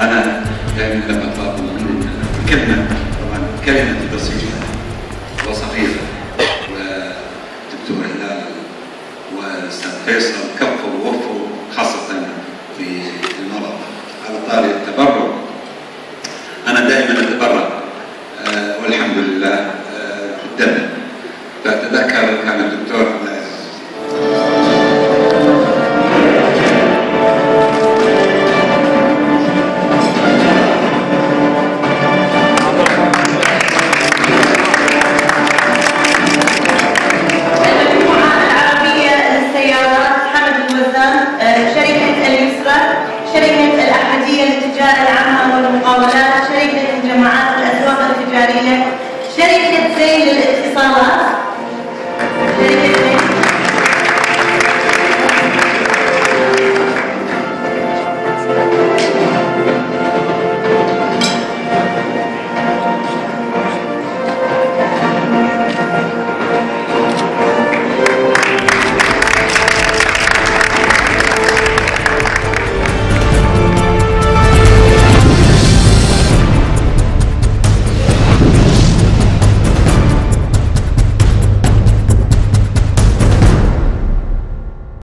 أنا دائما لما اطلق كلمة طبعا كلمة بسيطة وصغيره ودكتور هلال والاستاذ فيصل كفوا ووفوا خاصة في المرض. على طاري التبرع. أنا دائما أتبرع. آه، والحمد لله آه، بالدم فأتذكر كان الدكتور